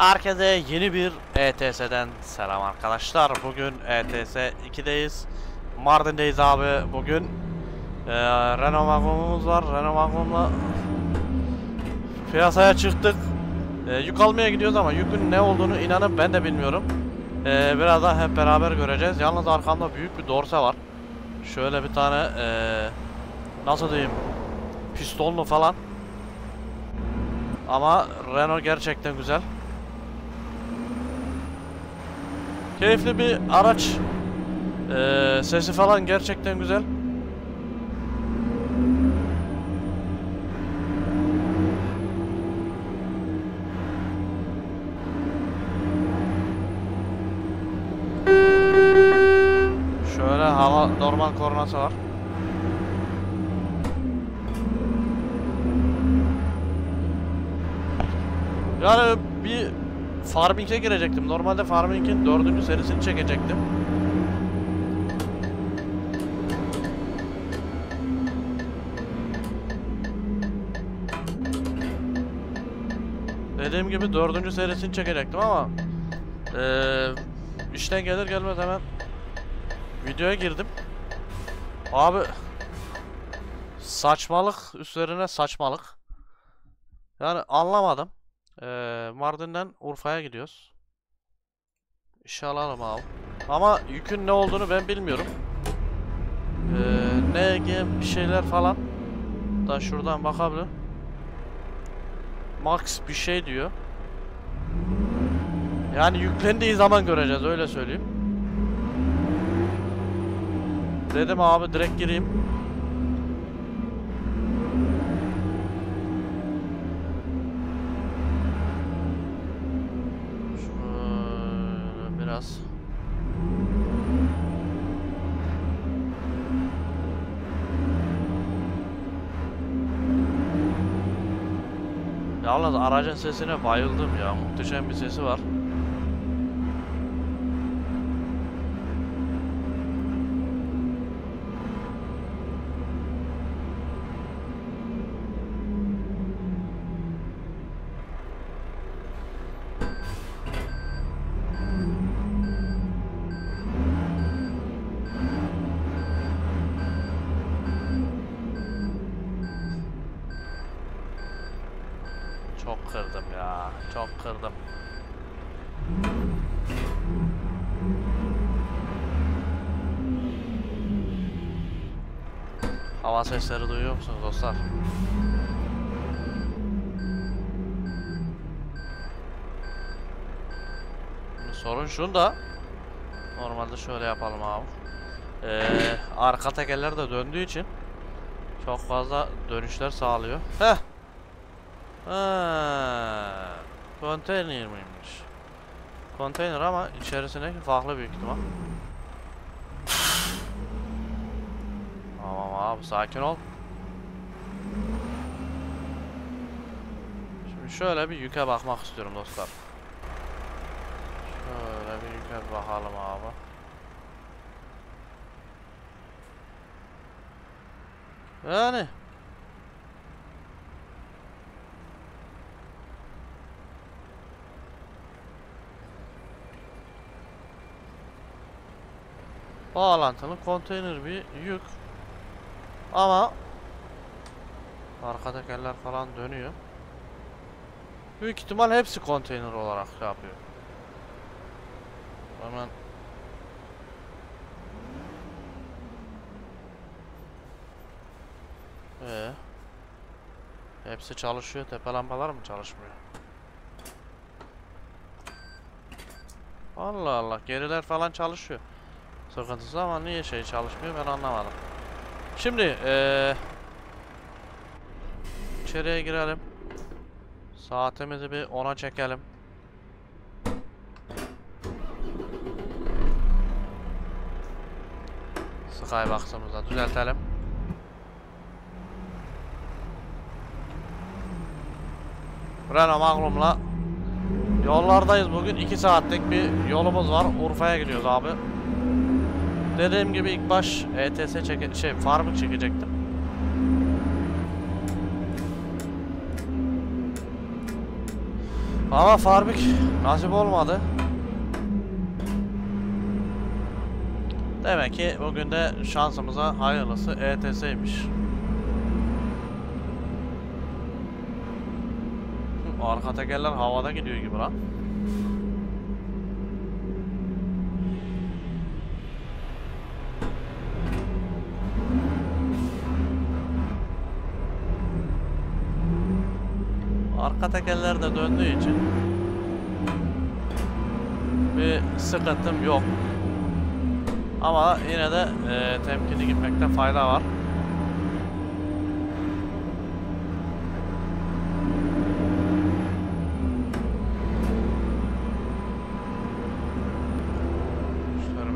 Herkese yeni bir ETS'den selam arkadaşlar. Bugün ETS 2'deyiz. Mardin'deyiz abi bugün. Ee, Renault vagonumuz var. Renault vagonla piyasaya çıktık. Ee, yük almaya gidiyoruz ama yükün ne olduğunu inanın ben de bilmiyorum. Ee, birazdan hep beraber göreceğiz. Yalnız arkamda büyük bir dorse var. Şöyle bir tane ee, nasıl diyeyim pistonlu falan. Ama Renault gerçekten güzel. Keyifli bir araç. Ee, sesi falan gerçekten güzel. Şöyle hava normal kornası var. Yani Farming'e girecektim. Normalde Farming'in dördüncü serisini çekecektim. Dediğim gibi dördüncü serisini çekecektim ama eee işten gelir gelmez hemen videoya girdim. Abi saçmalık üzerine saçmalık. Yani anlamadım. Ee, Mardin'den Urfa'ya gidiyoruz. İşe alalım abi. Ama yükün ne olduğunu ben bilmiyorum. Ee, NG bir şeyler falan. Da şuradan bakabilir. Max bir şey diyor. Yani yüklendiği zaman göreceğiz öyle söyleyeyim. Dedim abi direkt gireyim. Yalnız aracın sesine bayıldım ya. Muhteşem bir sesi var. Çok kırdım. Hava sesleri duyuyor musunuz dostlar? Şimdi sorun şunda. Normalde şöyle yapalım abi. Ee, arka tekerler de döndüğü için çok fazla dönüşler sağlıyor. Heh. Ha, konteyner miymiş? Konteyner ama içerisine farklı büyük ihtimal. Tamam abi sakin ol. Şimdi şöyle bir yüke bakmak istiyorum dostlar. Şöyle bir yüke bakalım abi. Yani bağlantılı konteyner bir yük. Ama arka tekerler falan dönüyor. Büyük ihtimal hepsi konteyner olarak şey yapıyor. Hemen Ee, hepsi çalışıyor. Tepe lambalar mı çalışmıyor? Allah Allah. Geriler falan çalışıyor. Sıkıntısı ama niye şey çalışmıyor ben anlamadım. Şimdi eee içeriye girelim. Saatimizi bir 10'a çekelim. Skybox'ımızı düzeltelim. Renault Magnum'la yollardayız bugün. 2 saatlik bir yolumuz var. Urfa'ya gidiyoruz abi. Dediğim gibi ilk baş ETS çeke şey farmı çekecektim. Ama Farbik nasip olmadı. Demek ki bugün de şansımıza hayırlısı ETS'ymiş. Arka tekerler havada gidiyor gibi lan. Arka tekerler de döndüğü için bir sıkıntım yok. Ama yine de e, temkinli gitmekte fayda var.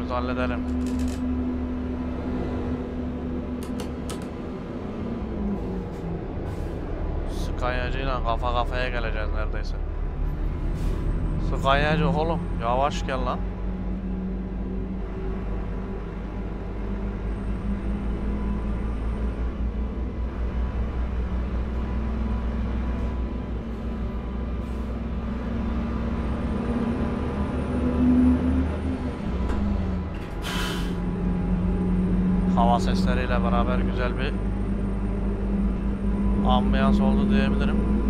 Halledelim. Skanyacıyla kafa kafaya geleceğiz neredeyse. Skanyacı oğlum yavaş gel lan. hava sesleriyle beraber güzel bir ambiyans oldu diyebilirim.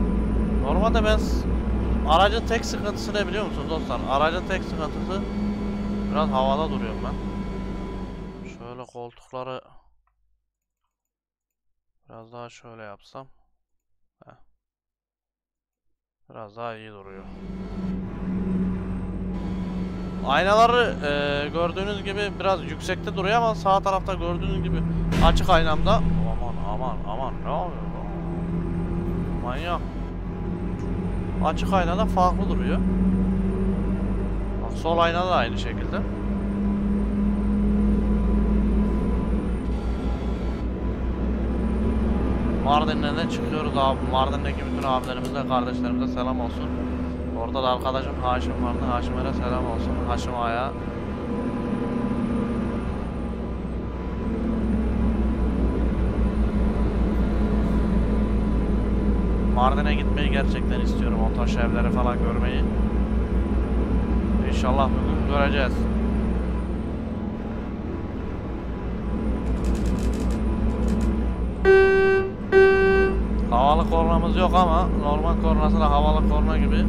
Normalde ben aracın tek sıkıntısı ne biliyor musunuz dostlar? Aracın tek sıkıntısı biraz havada duruyorum ben. Şöyle koltukları biraz daha şöyle yapsam. Biraz daha iyi duruyor. Aynaları e, gördüğünüz gibi biraz yüksekte duruyor ama sağ tarafta gördüğünüz gibi açık aynamda aman aman aman ne oluyor? Manyak. Açık aynada farklı duruyor. Bak sol aynada da aynı şekilde. Mardin'den de çıkıyoruz abi. Mardin'deki bütün abilerimize, kardeşlerimize selam olsun. Orada da arkadaşım Haşim vardı. Haşim'e selam olsun. Haşim Ağa'ya. Mardin'e gitmeyi gerçekten istiyorum. O taş evleri falan görmeyi. İnşallah bugün göreceğiz. Havalı kornamız yok ama normal kornası da havalı korna gibi.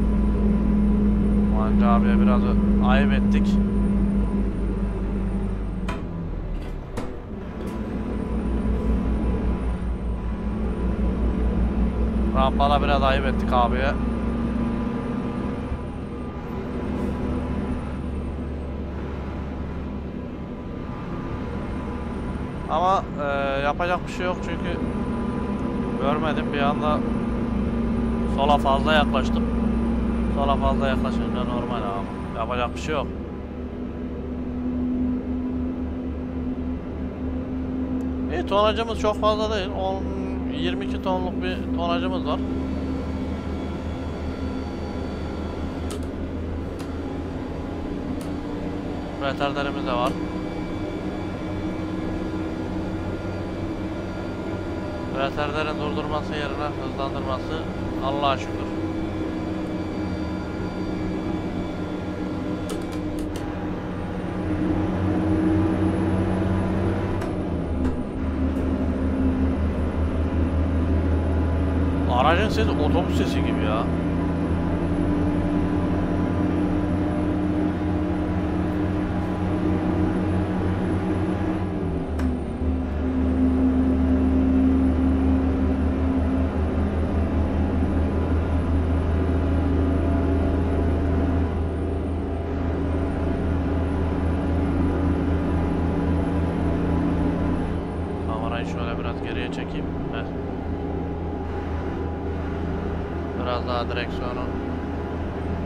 Mancı abiye biraz ayıp ettik. Rampada biraz ayıp ettik abiye. Ama e, yapacak bir şey yok çünkü görmedim bir anda sola fazla yaklaştım. Sola fazla yaklaşınca normal abi. Yapacak bir şey yok. İyi tonajımız çok fazla değil. 10 22 tonluk bir tonajımız var. Retarderimiz de var. Retarderin durdurması yerine hızlandırması Allah'a şükür. Aracın sesi otobüs sesi gibi ya. Kamerayı şöyle biraz geriye çekeyim. Heh. Biraz daha direksiyonu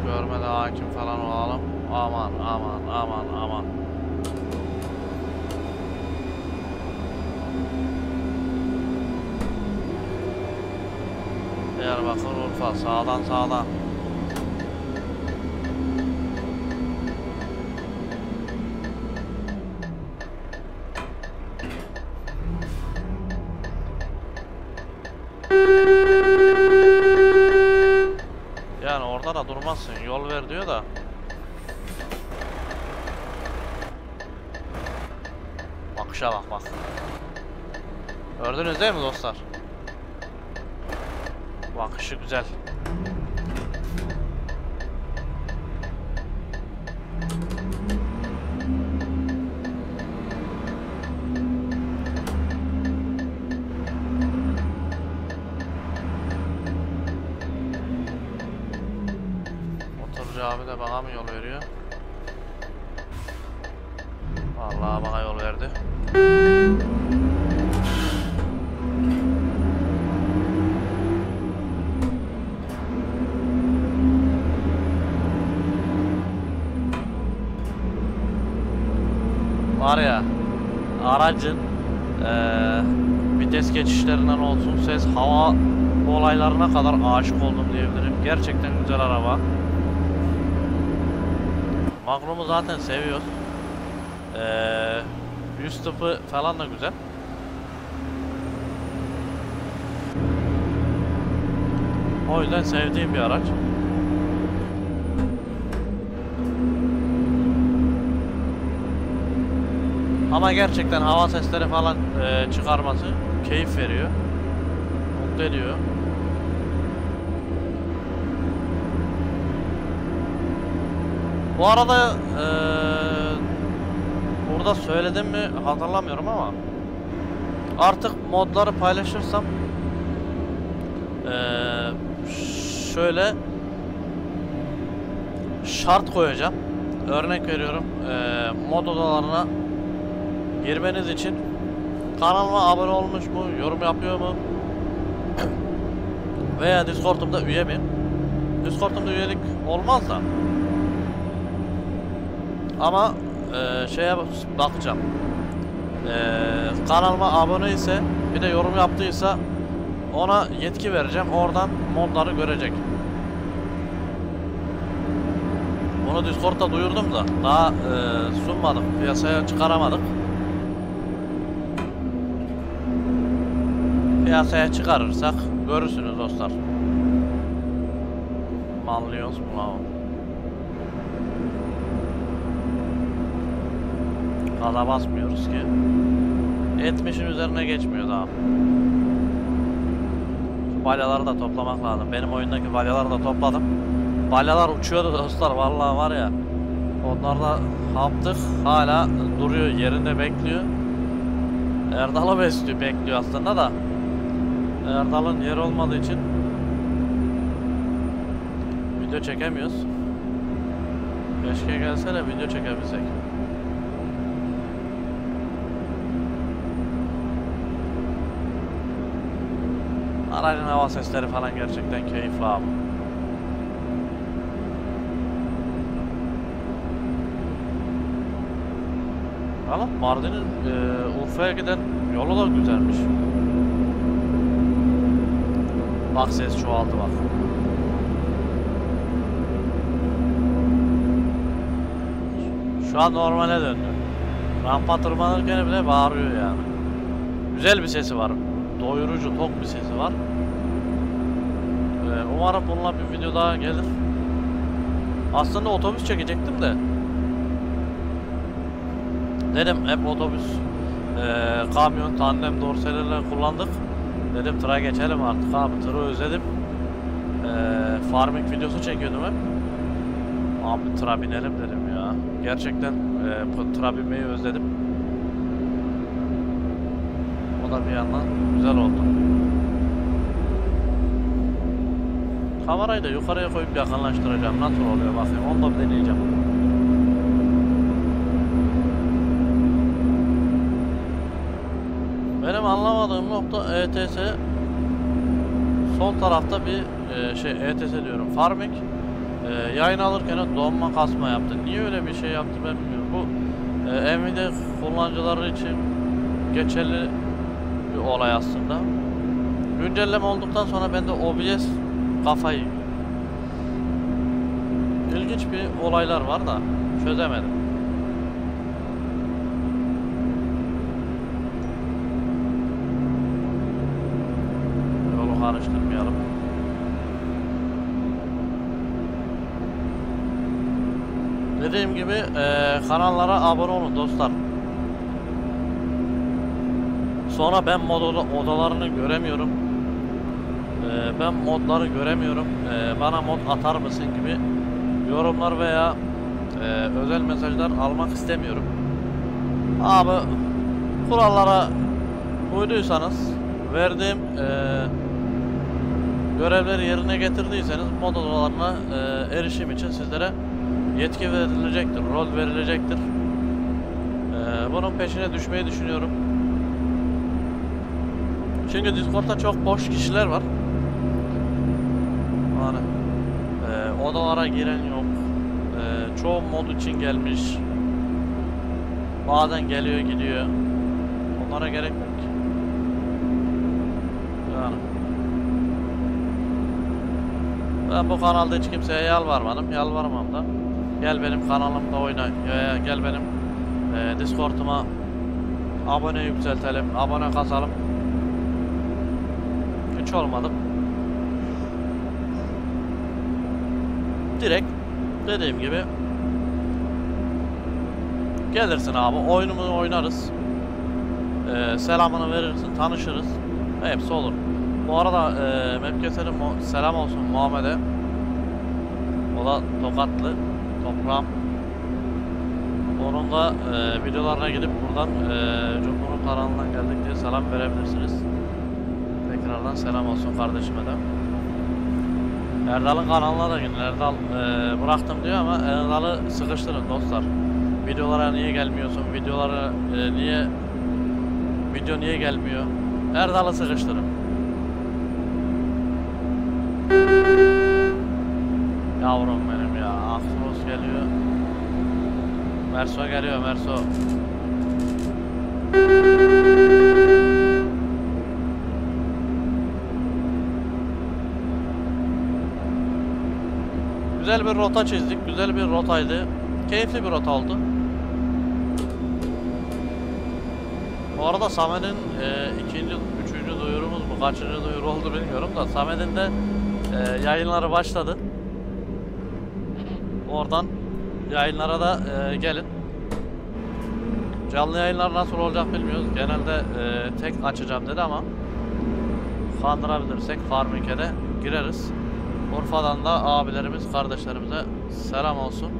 görmede hakim falan olalım. Aman aman aman. Diyarbakır Urfa sağdan sağdan. Yani orada da durmazsın. Yol ver diyor da. Bakışa bak bak. Gördünüz değil mi dostlar? Bakışı güzel. Var ya aracın eee vites geçişlerinden olsun ses hava olaylarına kadar aşık oldum diyebilirim. Gerçekten güzel araba. Magnum'u zaten seviyoruz. Eee yüz tıpı falan da güzel. O yüzden sevdiğim bir araç. Ama gerçekten hava sesleri falan eee, çıkarması keyif veriyor. Mutlu ediyor. Bu arada eee, burada söyledim mi hatırlamıyorum ama artık modları paylaşırsam eee, şöyle şart koyacağım. Örnek veriyorum eee, mod odalarına girmeniz için kanalıma abone olmuş mu, yorum yapıyor mu veya Discord'umda üye mi? Discord'umda üyelik olmaz da ama eee, şeye bakacağım. Eee, kanalıma abone ise bir de yorum yaptıysa ona yetki vereceğim. Oradan modları görecek. Bunu Discord'da duyurdum da daha eee, sunmadık, piyasaya çıkaramadık. Piyasaya çıkarırsak görürsünüz dostlar. Mallıyoruz bunu. Gaza basmıyoruz ki. 70'in üzerine geçmiyor daha. Şu balyaları da toplamak lazım. Benim oyundaki balyaları da topladım. Balyalar uçuyordu dostlar vallahi var ya. Onlar da yaptık. Hala duruyor yerinde bekliyor. Erdal'ı besliyor bekliyor aslında da. Erdal'ın yeri olmadığı için video çekemiyoruz. Keşke gelse de video çekebilsek. Aracın hava sesleri falan gerçekten keyifli abi. Valla Mardin'in e, Urfa'ya giden yolu da güzelmiş. Bak ses çoğaldı bak. Şu an normale döndü. Rampa tırmanırken bile bağırıyor yani. Güzel bir sesi var. Doyurucu, tok bir sesi var. Ee, umarım bununla bir video daha gelir. Aslında otobüs çekecektim de. Dedim hep otobüs, eee, kamyon, tandem dorselerle kullandık. Dedim tıra geçelim artık abi tırı özledim. Eee farming videosu çekiyordum hep. Abi tıra binelim dedim ya. Gerçekten bu tıra binmeyi özledim. O da bir yandan güzel oldu. Kamerayı da yukarıya koyup yakınlaştıracağım. Nasıl oluyor bakayım. Onu da deneyeceğim. Benim anlamadığım nokta ETS sol tarafta bir e, şey ETS diyorum farming e, yayın alırken donma kasma yaptı. Niye öyle bir şey yaptı ben bilmiyorum. Bu e, Nvidia kullanıcıları için geçerli bir olay aslında. Güncelleme olduktan sonra bende OBS kafayı. İlginç bir olaylar var da çözemedim. Yolu karıştırmayalım. Dediğim gibi eee, kanallara abone olun dostlar. Sonra ben mod oda- odalarını göremiyorum. Eee, ben modları göremiyorum. Eee, bana mod atar mısın gibi yorumlar veya eee, özel mesajlar almak istemiyorum. Abi kurallara uyduysanız verdiğim eee, görevleri yerine getirdiyseniz mod odalarına eee, erişim için sizlere yetki verilecektir, rol verilecektir. Eee, bunun peşine düşmeyi düşünüyorum. Çünkü Discord'da çok boş kişiler var. Yani eee, odalara giren yok. Eee, çoğu mod için gelmiş. Bazen geliyor gidiyor. Onlara gerek yok. Yani. Ben bu kanalda hiç kimseye yalvarmadım. Yalvarmam da. Gel benim kanalımda oyna. Gel benim eee Discord'uma abone yükseltelim. Abone kasalım. Hiç olmadım. Direkt dediğim gibi gelirsin abi oyunumuzu oynarız. Eee, selamını verirsin, tanışırız. Hepsi olur. Bu arada eee Mepkeser'in selam olsun Muhammed'e. O da Tokatlı. Toprağım. Onun da eee, videolarına gidip buradan eee Cumhur'un kanalından geldik diye selam verebilirsiniz. Tekrardan selam olsun kardeşime de. Erdal'ın kanalına da gidin. Erdal eee, bıraktım diyor ama Erdal'ı sıkıştırın dostlar. Videolara niye gelmiyorsun? Videolara eee, niye video niye gelmiyor? Erdal'ı sıkıştırın. Yavrum benim ya. Aksuros geliyor. Merso geliyor Merso. Güzel bir rota çizdik. Güzel bir rotaydı. Keyifli bir rota oldu. Bu arada Samet'in e, ikinci, üçüncü duyurumuz mu, kaçıncı duyuru oldu bilmiyorum da Samet'in de e, yayınları başladı. Oradan yayınlara da e, gelin. Canlı yayınlar nasıl olacak bilmiyoruz. Genelde e, tek açacağım dedi ama kandırabilirsek Farming'e de gireriz. Urfa'dan da abilerimiz, kardeşlerimize selam olsun.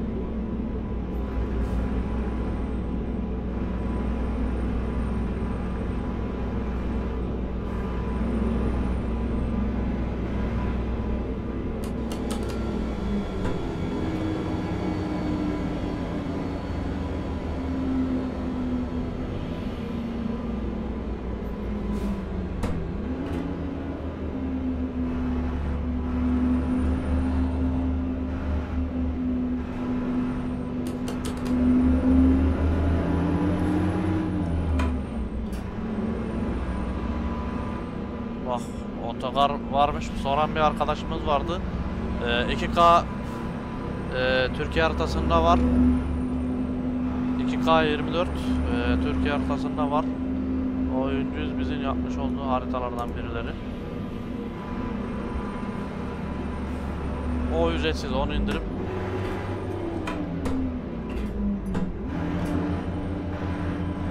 Bak otogar varmış soran bir arkadaşımız vardı. Ee, 2K e, Türkiye haritasında var. 2K 24 e, Türkiye haritasında var. Oyuncuyuz bizim yapmış olduğu haritalardan birileri. O ücretsiz onu indirip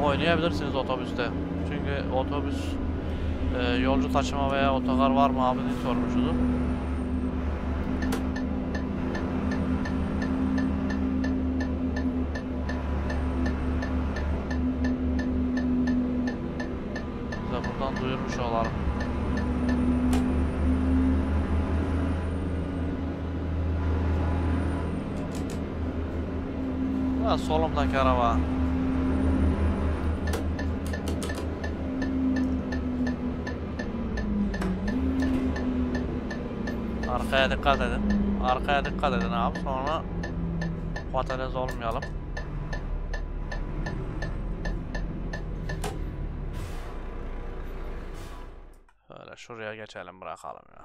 oynayabilirsiniz otobüste. Çünkü otobüs e, yolcu taşıma veya otogar var mı abi diye sormuştu. Biz de buradan duyurmuş olalım. Ha, solumdaki araba. Arkaya dikkat edin. Arkaya dikkat edin abi. Sonra patates olmayalım. Şöyle şuraya geçelim bırakalım ya.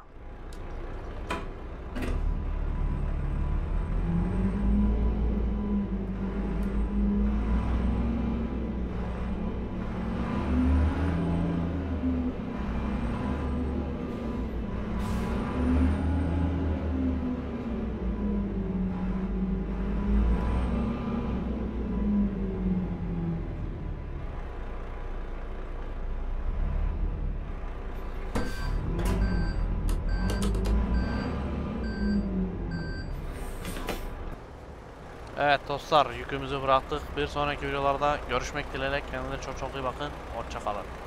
Evet dostlar yükümüzü bıraktık. Bir sonraki videolarda görüşmek dileğiyle. Kendinize çok çok iyi bakın. Hoşçakalın.